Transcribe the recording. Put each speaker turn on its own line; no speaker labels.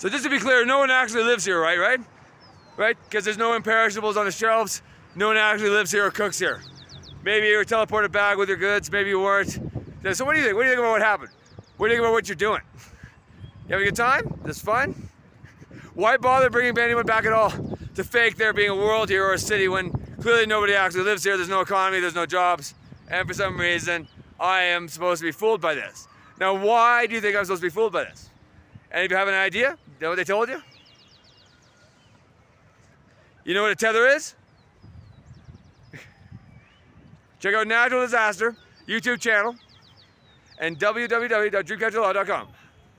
So just to be clear, no one actually lives here, right? Right? Right? Because there's no imperishables on the shelves. No one actually lives here or cooks here. Maybe you were teleported back with your goods. Maybe you weren't. So what do you think? What do you think about what happened? What do you think about what you're doing? You having a good time? This fun? Why bother bringing anyone back at all to fake there being a world here or a city when clearly nobody actually lives here? There's no economy. There's no jobs. And for some reason, I am supposed to be fooled by this. Now, why do you think I'm supposed to be fooled by this? Any of you have an idea? Know what they told you? You know what a tether is? Check out Natural Disaster YouTube channel and www.dreamcatcherlaw.com.